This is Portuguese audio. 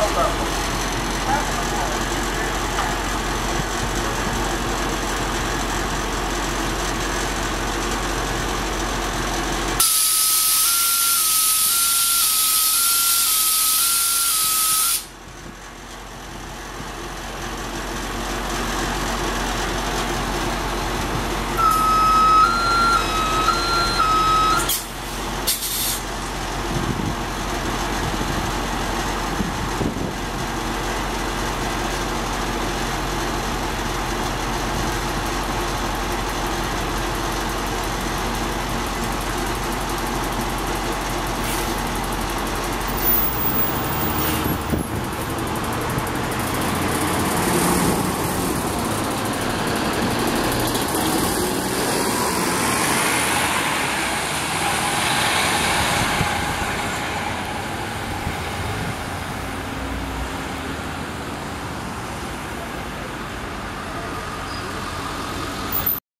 faltava.